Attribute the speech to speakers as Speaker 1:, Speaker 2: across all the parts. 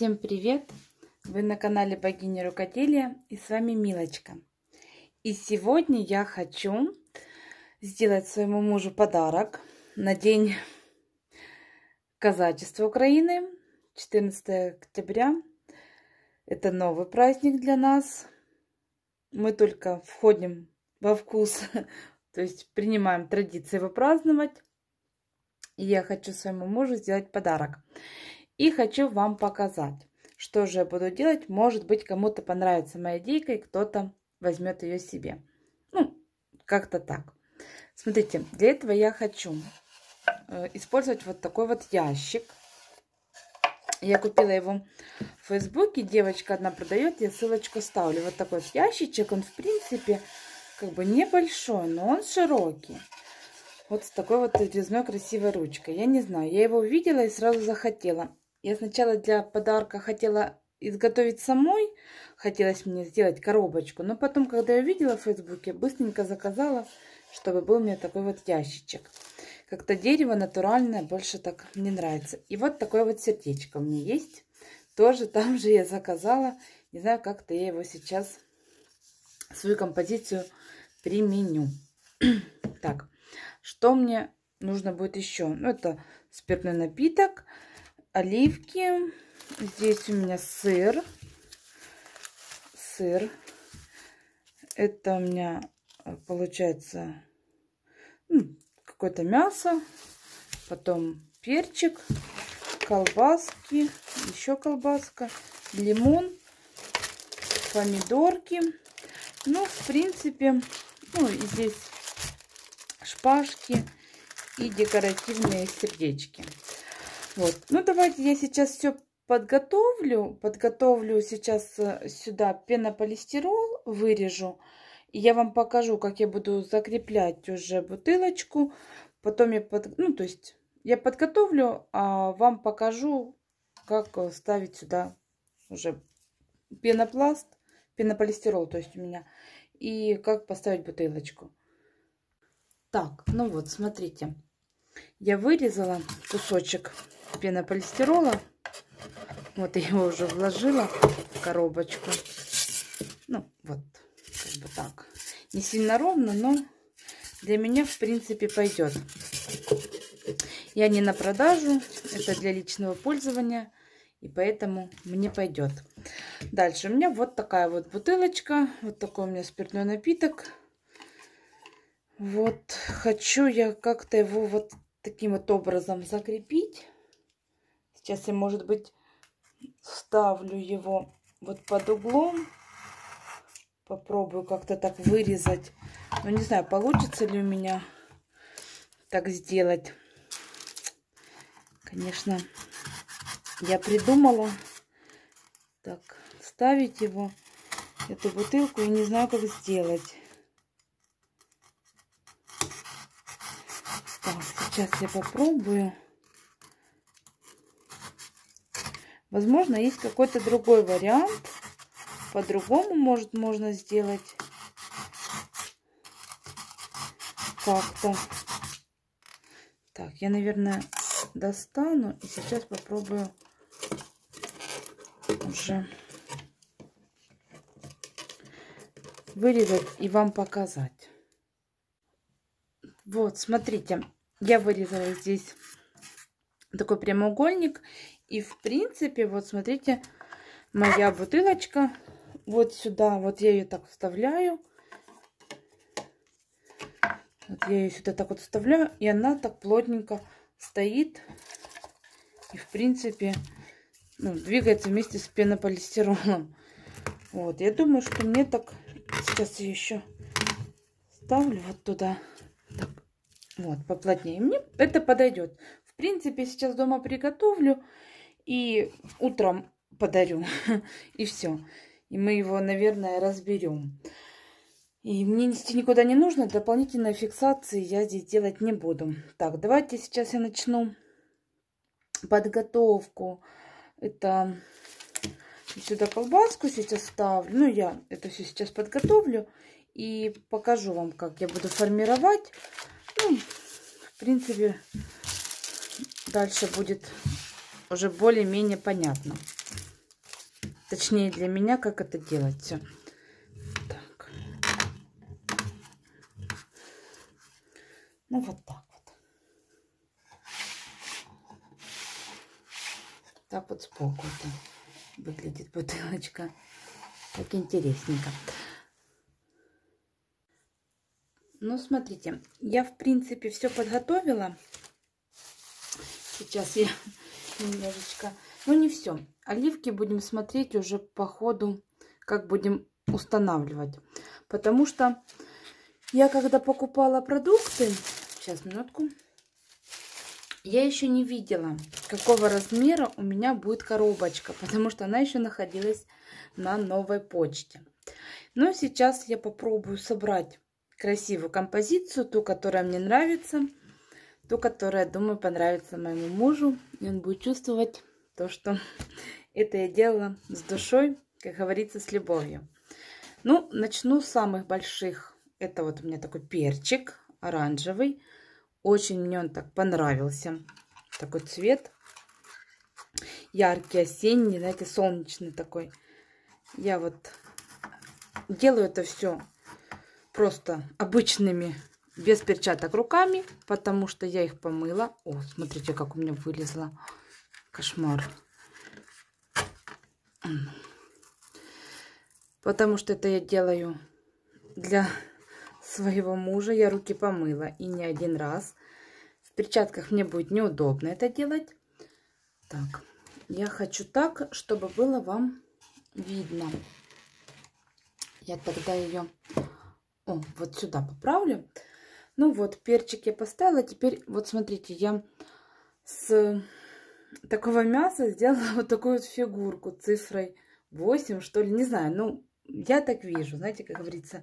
Speaker 1: Всем привет! Вы на канале Богиня Рукоделия и с вами Милочка. И сегодня я хочу сделать своему мужу подарок на день казачества Украины, 14 октября. Это новый праздник для нас. Мы только входим во вкус, то есть принимаем традиции его праздновать. И я хочу своему мужу сделать подарок. И хочу вам показать, что же я буду делать. Может быть, кому-то понравится моя идейка, и кто-то возьмет ее себе. Ну, как-то так. Смотрите, для этого я хочу э, использовать вот такой вот ящик. Я купила его в Фейсбуке. Девочка одна продает, я ссылочку ставлю. Вот такой вот ящичек. Он, в принципе, как бы небольшой, но он широкий. Вот с такой вот резной красивой ручкой. Я не знаю, я его увидела и сразу захотела. Я сначала для подарка хотела изготовить самой. Хотелось мне сделать коробочку. Но потом, когда я видела в Фейсбуке, быстренько заказала, чтобы был у меня такой вот ящичек. Как-то дерево натуральное больше так мне нравится. И вот такое вот сердечко у меня есть. Тоже там же я заказала. Не знаю, как-то я его сейчас, свою композицию применю. так, что мне нужно будет еще? Ну, это спиртной напиток оливки. Здесь у меня сыр. Сыр. Это у меня э, получается ну, какое-то мясо. Потом перчик, колбаски, еще колбаска, лимон, помидорки. Ну, в принципе, ну, и здесь шпажки и декоративные сердечки. Вот. Ну, давайте я сейчас все подготовлю. Подготовлю сейчас э, сюда пенополистирол, вырежу. И я вам покажу, как я буду закреплять уже бутылочку. Потом я, под... ну, то есть я подготовлю, а вам покажу, как ставить сюда уже пенопласт, пенополистирол, то есть у меня, и как поставить бутылочку. Так, ну вот, смотрите, я вырезала кусочек пенополистирола. Вот я его уже вложила в коробочку. Ну, вот, как бы так. Не сильно ровно, но для меня, в принципе, пойдет. Я не на продажу, это для личного пользования, и поэтому мне пойдет. Дальше у меня вот такая вот бутылочка, вот такой у меня спиртной напиток. Вот, хочу я как-то его вот таким вот образом закрепить. Сейчас я, может быть, ставлю его вот под углом. Попробую как-то так вырезать. Но не знаю, получится ли у меня так сделать. Конечно, я придумала так ставить его, эту бутылку, и не знаю, как сделать. Так, сейчас я попробую. Возможно, есть какой-то другой вариант. По-другому, может, можно сделать как-то. Так, я, наверное, достану. И сейчас попробую уже вырезать и вам показать. Вот, смотрите, я вырезала здесь такой прямоугольник. И в принципе, вот смотрите, моя бутылочка вот сюда, вот я ее так вставляю. Вот я ее сюда так вот вставляю, и она так плотненько стоит. И в принципе, ну, двигается вместе с пенополистиролом. Вот, я думаю, что мне так... Сейчас я еще ставлю вот туда. Так, вот, поплотнее. Мне это подойдет. В принципе, сейчас дома приготовлю и утром подарю. И все. И мы его, наверное, разберем. И мне нести никуда не нужно. Дополнительной фиксации я здесь делать не буду. Так, давайте сейчас я начну подготовку. Это сюда колбаску сейчас ставлю. Ну, я это все сейчас подготовлю. И покажу вам, как я буду формировать. Ну, в принципе, дальше будет уже более-менее понятно. точнее для меня, как это делать все. Так. Ну вот так вот. Так вот сбоку выглядит бутылочка. Так интересненько. Ну, смотрите, я, в принципе, все подготовила. Сейчас я немножечко... Ну, не все. Оливки будем смотреть уже по ходу, как будем устанавливать. Потому что я, когда покупала продукты... Сейчас, минутку. Я еще не видела, какого размера у меня будет коробочка. Потому что она еще находилась на новой почте. Но сейчас я попробую собрать красивую композицию, ту, которая мне нравится, ту, которая, думаю, понравится моему мужу. И он будет чувствовать то, что это я делала с душой, как говорится, с любовью. Ну, начну с самых больших. Это вот у меня такой перчик оранжевый. Очень мне он так понравился. Такой цвет. Яркий, осенний, знаете, солнечный такой. Я вот делаю это все просто обычными, без перчаток руками, потому что я их помыла. О, смотрите, как у меня вылезла. Кошмар. Потому что это я делаю для своего мужа. Я руки помыла и не один раз. В перчатках мне будет неудобно это делать. Так, я хочу так, чтобы было вам видно. Я тогда ее о, вот сюда поправлю. Ну вот, перчик я поставила. Теперь, вот смотрите, я с такого мяса сделала вот такую вот фигурку цифрой 8, что ли. Не знаю, ну, я так вижу. Знаете, как говорится,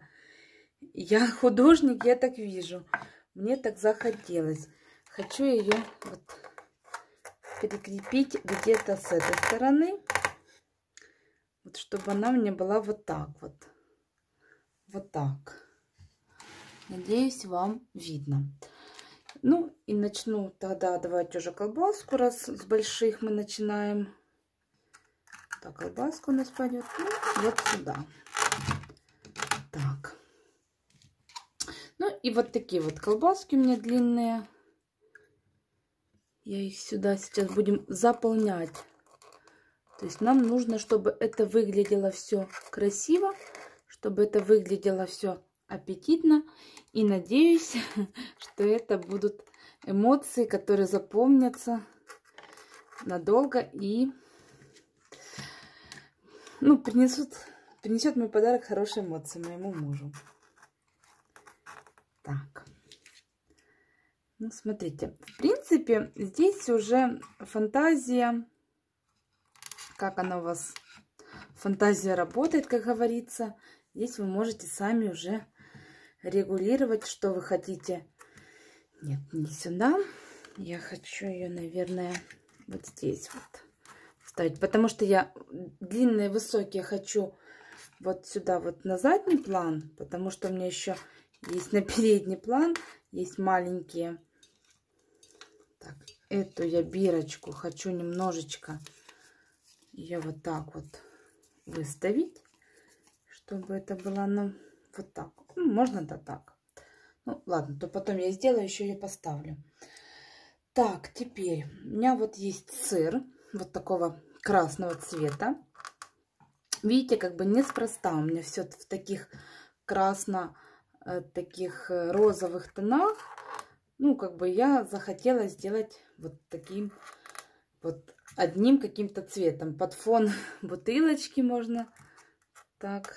Speaker 1: я художник, я так вижу. Мне так захотелось. Хочу ее вот прикрепить где-то с этой стороны. Вот чтобы она мне была вот так вот. Вот так. Надеюсь, вам видно. Ну, и начну тогда давайте уже колбаску, раз с больших мы начинаем. Так, колбаска у нас пойдет ну, вот сюда. Так. Ну, и вот такие вот колбаски у меня длинные. Я их сюда сейчас будем заполнять. То есть нам нужно, чтобы это выглядело все красиво, чтобы это выглядело все аппетитно. И надеюсь, что это будут эмоции, которые запомнятся надолго и ну, принесут, принесет мой подарок хорошие эмоции моему мужу. Так. Ну, смотрите. В принципе, здесь уже фантазия, как она у вас, фантазия работает, как говорится. Здесь вы можете сами уже регулировать, что вы хотите. Нет, не сюда. Я хочу ее, наверное, вот здесь вот ставить. Потому что я длинные, высокие хочу вот сюда вот на задний план. Потому что у меня еще есть на передний план. Есть маленькие. Так, эту я бирочку хочу немножечко ее вот так вот выставить. Чтобы это было, ну, вот так. Ну, можно да так. Ну, ладно, то потом я сделаю, еще ее поставлю. Так, теперь у меня вот есть сыр вот такого красного цвета. Видите, как бы неспроста у меня все в таких красно, э, таких э, розовых тонах. Ну, как бы я захотела сделать вот таким вот одним каким-то цветом. Под фон бутылочки можно так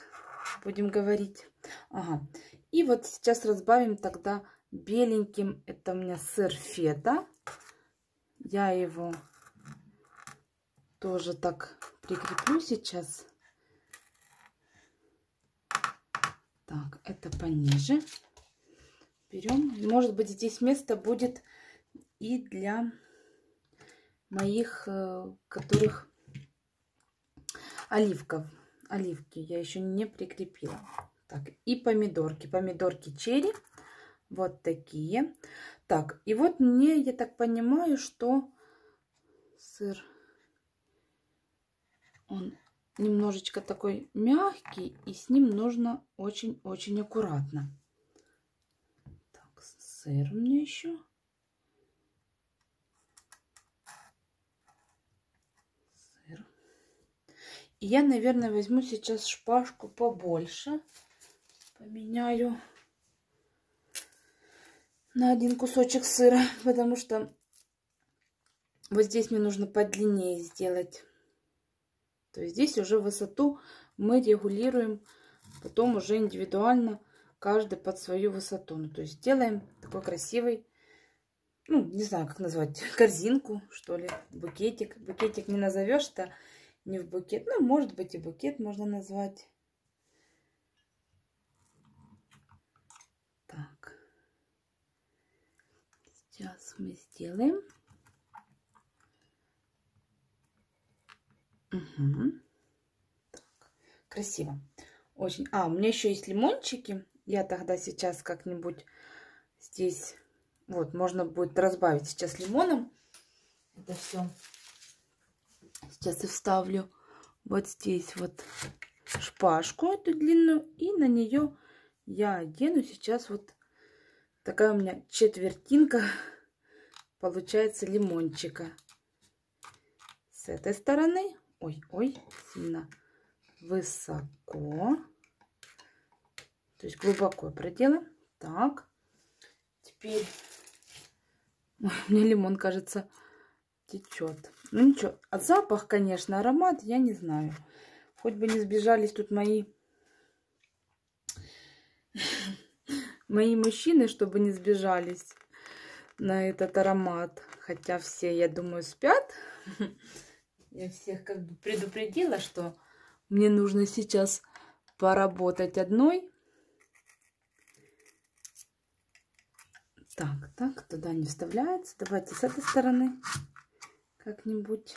Speaker 1: будем говорить. Ага. И вот сейчас разбавим тогда беленьким. Это у меня сыр фета. Я его тоже так прикреплю сейчас. Так, это пониже. Берем. Может быть, здесь место будет и для моих, э, которых оливков оливки я еще не прикрепила. Так, и помидорки. Помидорки черри. Вот такие. Так, и вот мне, я так понимаю, что сыр, он немножечко такой мягкий, и с ним нужно очень-очень аккуратно. Так, сыр меня еще. Сыр. И я, наверное, возьму сейчас шпажку побольше. Поменяю на один кусочек сыра, потому что вот здесь мне нужно подлиннее сделать. То есть здесь уже высоту мы регулируем потом уже индивидуально, каждый под свою высоту. Ну, то есть делаем такой красивый, ну, не знаю, как назвать, корзинку, что ли, букетик. Букетик не назовешь-то не в букет. Ну, может быть, и букет можно назвать. Так. Сейчас мы сделаем. Угу. Так, красиво. Очень. А, у меня еще есть лимончики. Я тогда сейчас как-нибудь здесь... Вот, можно будет разбавить сейчас лимоном. Это все. Сейчас я вставлю вот здесь вот шпажку эту длинную. И на нее я одену сейчас вот такая у меня четвертинка получается лимончика. С этой стороны ой, ой, сильно высоко. То есть глубоко проделаем. Так. Теперь ой, мне лимон, кажется, течет. Ну ничего. А запах, конечно, аромат, я не знаю. Хоть бы не сбежались тут мои мои мужчины, чтобы не сбежались на этот аромат. Хотя все, я думаю, спят. Я всех как бы предупредила, что мне нужно сейчас поработать одной. Так, так, туда не вставляется. Давайте с этой стороны как-нибудь.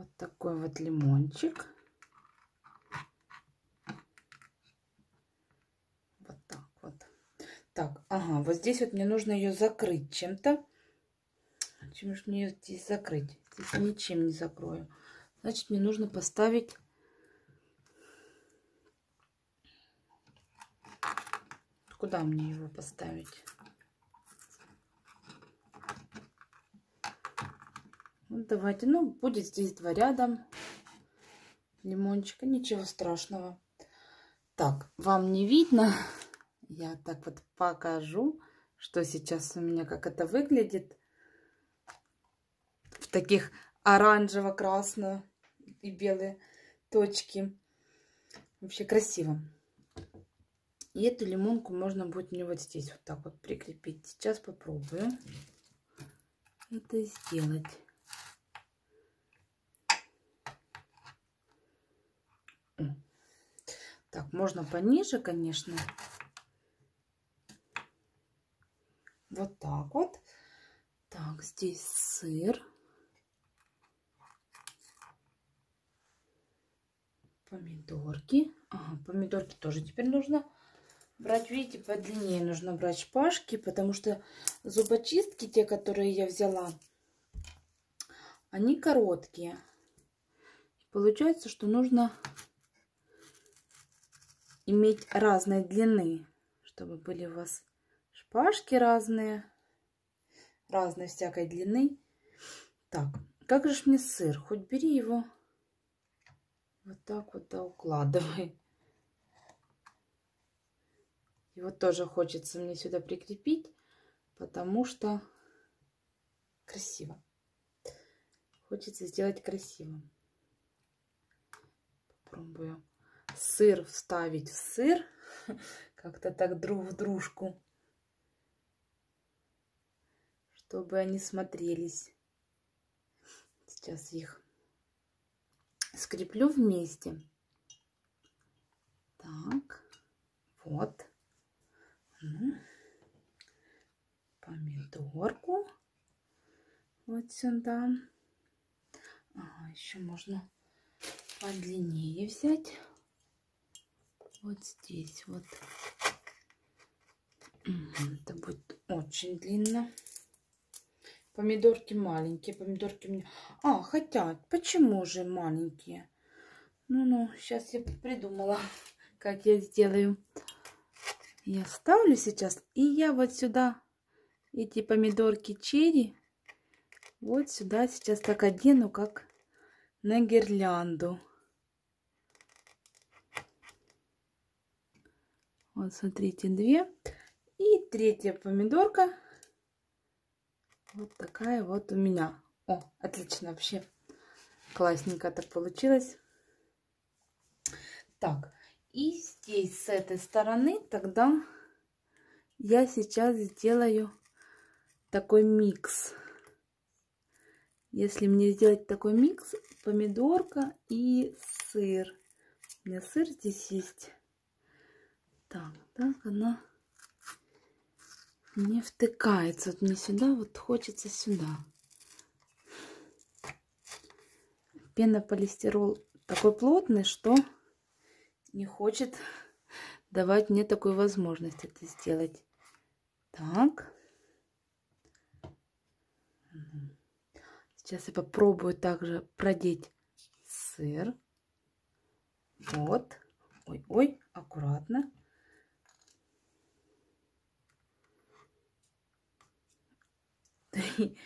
Speaker 1: Вот такой вот лимончик. Так, ага, вот здесь вот мне нужно ее закрыть чем-то. Чем же мне ее здесь закрыть? Здесь ничем не закрою. Значит, мне нужно поставить... Куда мне его поставить? Давайте, ну, будет здесь два рядом лимончика, ничего страшного. Так, вам не видно, я так вот покажу, что сейчас у меня, как это выглядит. В таких оранжево-красно и белые точки. Вообще красиво. И эту лимонку можно будет мне вот здесь вот так вот прикрепить. Сейчас попробую это сделать. Так, можно пониже, конечно. Вот так вот. Так, здесь сыр. Помидорки. Ага, помидорки тоже теперь нужно брать, видите, подлиннее нужно брать шпажки, потому что зубочистки, те, которые я взяла, они короткие. Получается, что нужно иметь разной длины, чтобы были у вас шпажки разные, разной всякой длины. Так, как же мне сыр? Хоть бери его вот так вот да укладывай. Его тоже хочется мне сюда прикрепить, потому что красиво. Хочется сделать красиво. Попробую сыр вставить в сыр. Как-то так друг в дружку чтобы они смотрелись. Сейчас их скреплю вместе. Так, вот. Ну, помидорку вот сюда. Ага, еще можно подлиннее взять. Вот здесь вот. Это будет очень длинно. Помидорки маленькие, помидорки мне... А, хотя, почему же маленькие? Ну-ну, сейчас я придумала, как я сделаю. Я ставлю сейчас, и я вот сюда эти помидорки черри вот сюда сейчас так одену, как на гирлянду. Вот, смотрите, две. И третья помидорка. Вот такая вот у меня. О, отлично вообще. Классненько так получилось. Так, и здесь с этой стороны тогда я сейчас сделаю такой микс. Если мне сделать такой микс, помидорка и сыр. У меня сыр здесь есть. Так, так она не втыкается. Вот мне сюда, вот хочется сюда. Пенополистирол такой плотный, что не хочет давать мне такую возможность это сделать. Так. Сейчас я попробую также продеть сыр. Вот. Ой-ой, аккуратно.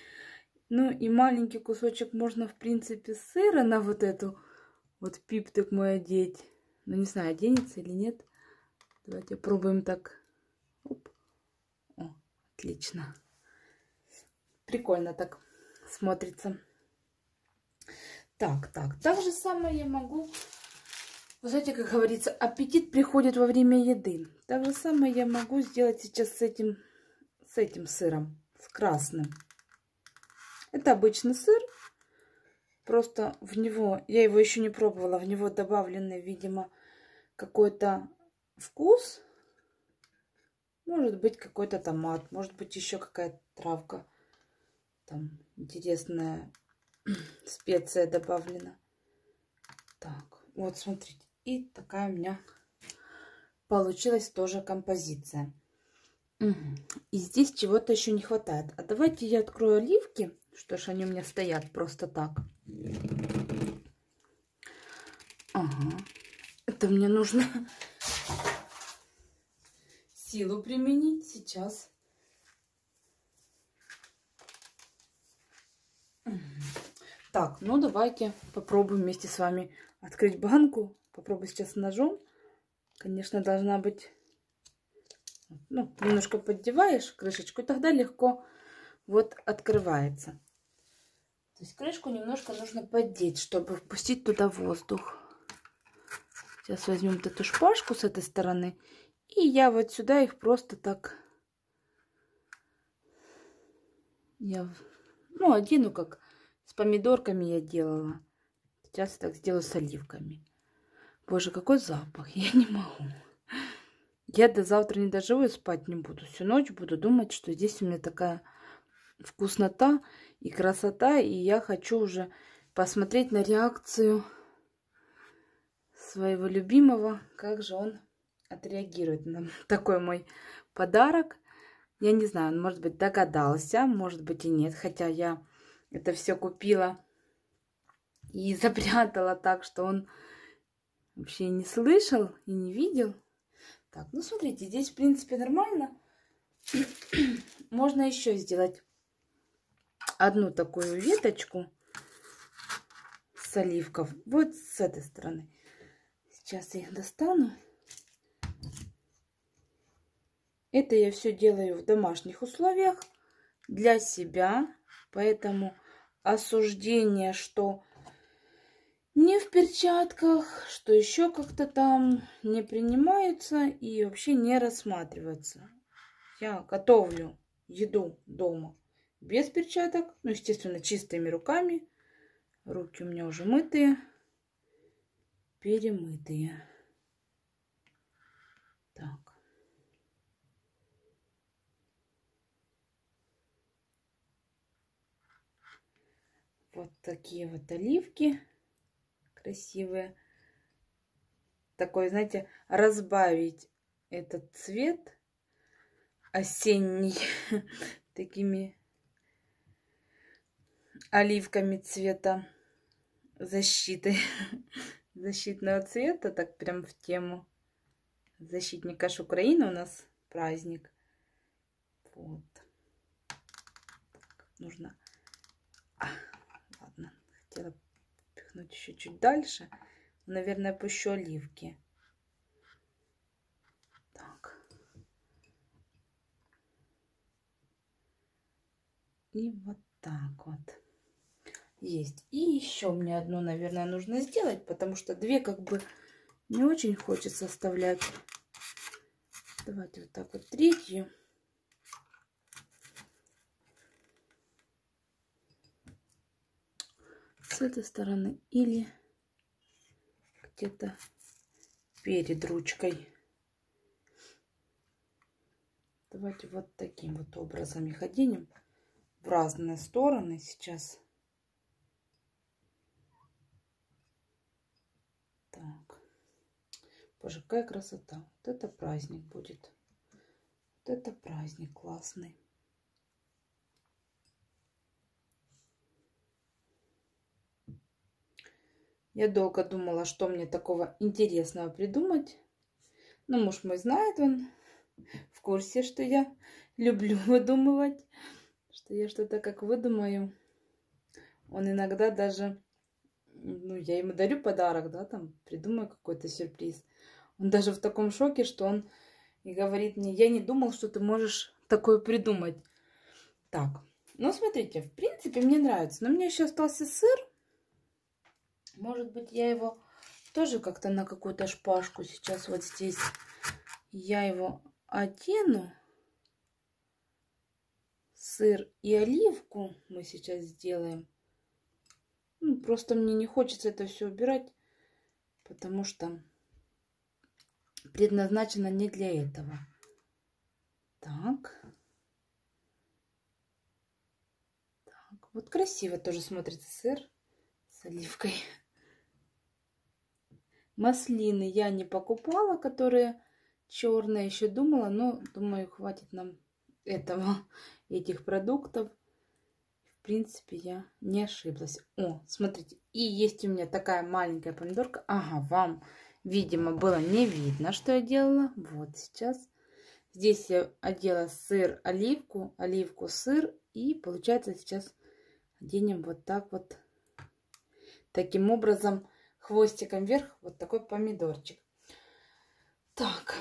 Speaker 1: Ну и маленький кусочек можно, в принципе, сыра на вот эту вот пиптик мой одеть. Ну, не знаю, оденется или нет. Давайте пробуем так. Оп. О, отлично. Прикольно так смотрится. Так, так. Так же самое я могу... Вы знаете, как говорится, аппетит приходит во время еды. Так же самое я могу сделать сейчас с этим, с этим сыром, с красным. Это обычный сыр. Просто в него, я его еще не пробовала, в него добавленный, видимо, какой-то вкус. Может быть, какой-то томат, может быть, еще какая-то травка. Там интересная специя добавлена. Так, вот смотрите. И такая у меня получилась тоже композиция. И здесь чего-то еще не хватает. А давайте я открою оливки. Что ж, они у меня стоят просто так. Ага. Это мне нужно силу применить сейчас. Так, ну давайте попробуем вместе с вами открыть банку. Попробую сейчас ножом. Конечно, должна быть... Ну, немножко поддеваешь крышечку, и тогда легко вот открывается. То есть крышку немножко нужно поддеть, чтобы впустить туда воздух. Сейчас возьмем эту шпажку с этой стороны. И я вот сюда их просто так... Я, ну, одену как с помидорками я делала. Сейчас так сделаю с оливками. Боже, какой запах. Я не могу. Я до завтра не доживу и спать не буду. Всю ночь буду думать, что здесь у меня такая вкуснота и красота. И я хочу уже посмотреть на реакцию своего любимого. Как же он отреагирует на такой мой подарок. Я не знаю, он, может быть, догадался, может быть и нет. Хотя я это все купила и запрятала так, что он вообще не слышал и не видел. Так, ну смотрите, здесь в принципе нормально. Можно еще сделать одну такую веточку с оливков. Вот с этой стороны. Сейчас я их достану. Это я все делаю в домашних условиях для себя. Поэтому осуждение, что не в перчатках, что еще как-то там не принимаются и вообще не рассматриваются. Я готовлю еду дома без перчаток, ну, естественно, чистыми руками. Руки у меня уже мытые, перемытые. Так. Вот такие вот оливки красивые. Такой, знаете, разбавить этот цвет осенний такими оливками цвета защиты защитного цвета так прям в тему. Защитника ж Украины у нас праздник. Вот. Так, нужно. А, ладно хотела пихнуть еще чуть дальше наверное пущу оливки И вот так вот. Есть. И еще мне одну, наверное, нужно сделать, потому что две как бы не очень хочется оставлять. Давайте вот так вот третью. С этой стороны или где-то перед ручкой. Давайте вот таким вот образом их оденем в разные стороны сейчас. Так. Боже, какая красота. Вот это праздник будет. Вот это праздник классный. Я долго думала, что мне такого интересного придумать. Ну, муж мой знает, он в курсе, что я люблю выдумывать что я что-то как выдумаю. Он иногда даже, ну, я ему дарю подарок, да, там, придумаю какой-то сюрприз. Он даже в таком шоке, что он и говорит мне, я не думал, что ты можешь такое придумать. Так, ну, смотрите, в принципе, мне нравится. Но мне еще остался сыр. Может быть, я его тоже как-то на какую-то шпажку сейчас вот здесь я его одену сыр и оливку мы сейчас сделаем. Ну, просто мне не хочется это все убирать, потому что предназначено не для этого. Так. Так, вот красиво тоже смотрится сыр с оливкой. Маслины я не покупала, которые черные. Еще думала, но думаю, хватит нам этого, этих продуктов. В принципе, я не ошиблась. О, смотрите, и есть у меня такая маленькая помидорка. Ага, вам, видимо, было не видно, что я делала. Вот сейчас. Здесь я одела сыр, оливку, оливку, сыр. И получается сейчас оденем вот так вот. Таким образом, хвостиком вверх вот такой помидорчик. Так.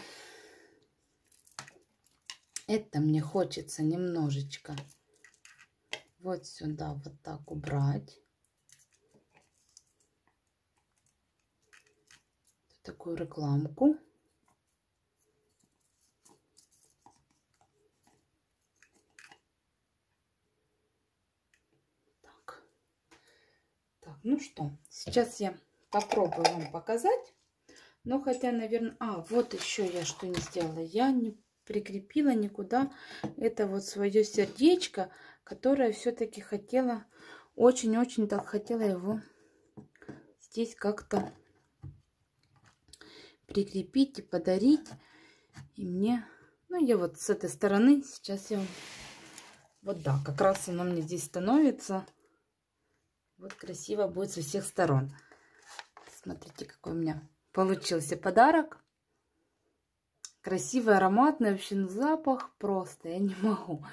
Speaker 1: Это мне хочется немножечко вот сюда вот так убрать. Такую рекламку. Так. Ну что, сейчас я попробую вам показать. Но хотя, наверное... А, вот еще я что не сделала. Я не прикрепила никуда это вот свое сердечко, которое все-таки хотела, очень-очень так хотела его здесь как-то прикрепить и подарить. И мне, ну я вот с этой стороны, сейчас я вот да, как раз оно мне здесь становится. Вот красиво будет со всех сторон. Смотрите, какой у меня получился подарок красивый, ароматный, вообще ну, запах просто, я не могу.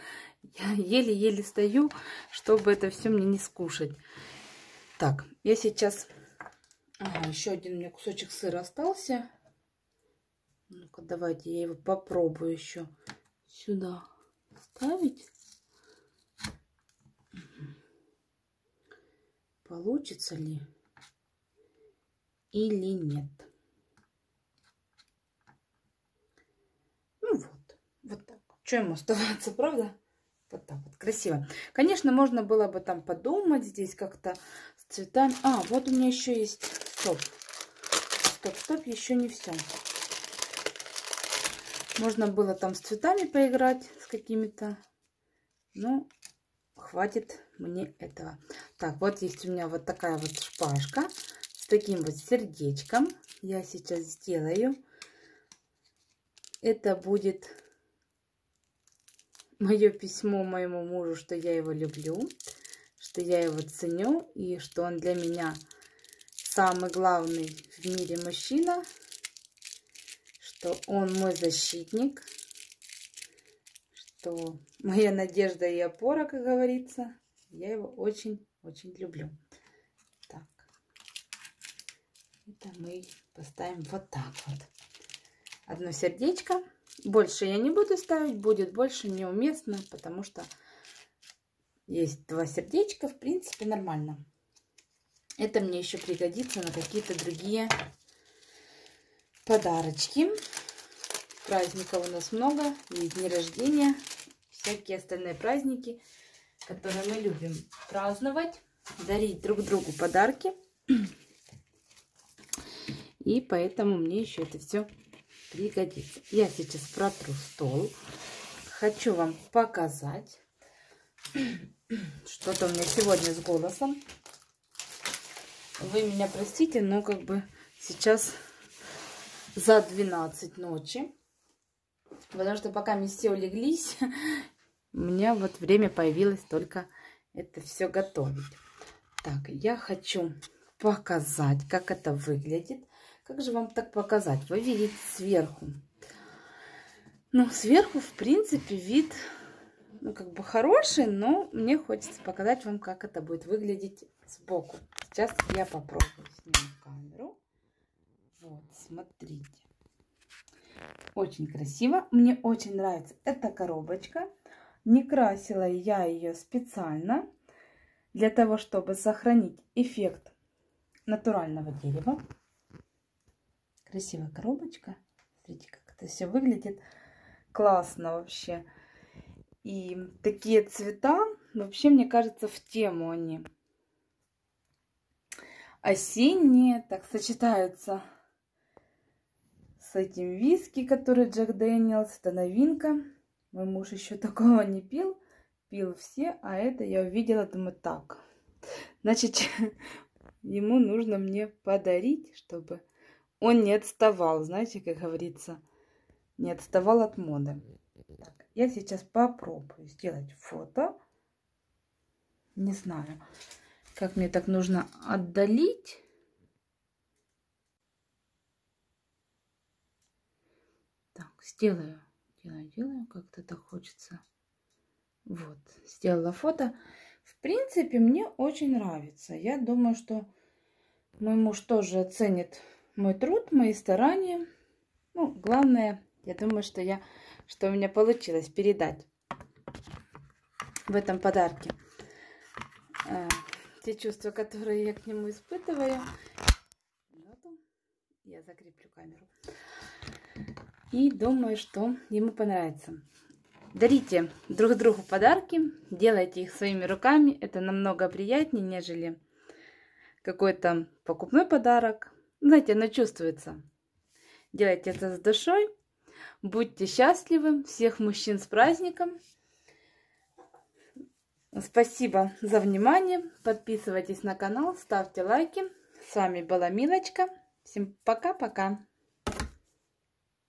Speaker 1: Я еле-еле стою, чтобы это все мне не скушать. Так, я сейчас... Ага, еще один у меня кусочек сыра остался. Ну-ка, давайте я его попробую еще сюда ставить. Получится ли или нет. Что ему оставаться, правда? Вот так вот, красиво. Конечно, можно было бы там подумать здесь как-то с цветами. А, вот у меня еще есть... Стоп. Стоп, стоп, еще не все. Можно было там с цветами поиграть, с какими-то. Но хватит мне этого. Так, вот есть у меня вот такая вот шпажка таким вот сердечком. Я сейчас сделаю. Это будет мое письмо моему мужу, что я его люблю, что я его ценю и что он для меня самый главный в мире мужчина, что он мой защитник, что моя надежда и опора, как говорится. Я его очень-очень люблю. Так. Это мы поставим вот так вот. Одно сердечко. Больше я не буду ставить, будет больше неуместно, потому что есть два сердечка, в принципе, нормально. Это мне еще пригодится на какие-то другие подарочки. Праздников у нас много, и дни рождения, всякие остальные праздники, которые мы любим праздновать, дарить друг другу подарки. И поэтому мне еще это все пригодится. Я сейчас протру стол. Хочу вам показать. Что-то у меня сегодня с голосом. Вы меня простите, но как бы сейчас за 12 ночи. Потому что пока мы все улеглись, у меня вот время появилось только это все готовить. Так, я хочу показать, как это выглядит. Как же вам так показать? Вы видите сверху. Ну, сверху, в принципе, вид, ну, как бы хороший, но мне хочется показать вам, как это будет выглядеть сбоку. Сейчас я попробую сниму камеру. Вот, смотрите. Очень красиво. Мне очень нравится эта коробочка. Не красила я ее специально для того, чтобы сохранить эффект натурального дерева. Красивая коробочка. Смотрите, как это все выглядит. Классно вообще. И такие цвета, вообще, мне кажется, в тему они. Осенние, так сочетаются с этим виски, который Джек Дэниелс. Это новинка. Мой муж еще такого не пил. Пил все, а это я увидела, думаю, так. Значит, ему нужно мне подарить, чтобы он не отставал, знаете, как говорится, не отставал от моды. Так, я сейчас попробую сделать фото. Не знаю, как мне так нужно отдалить. Так, сделаю, делаю, делаю, как-то так хочется. Вот, сделала фото. В принципе, мне очень нравится. Я думаю, что мой муж тоже оценит мой труд, мои старания. Ну, главное, я думаю, что я, что у меня получилось передать в этом подарке э, те чувства, которые я к нему испытываю. Я закреплю камеру. И думаю, что ему понравится. Дарите друг другу подарки, делайте их своими руками. Это намного приятнее, нежели какой-то покупной подарок, знаете, оно чувствуется. Делайте это с душой. Будьте счастливы. Всех мужчин с праздником. Спасибо за внимание. Подписывайтесь на канал, ставьте лайки. С вами была Милочка. Всем пока-пока.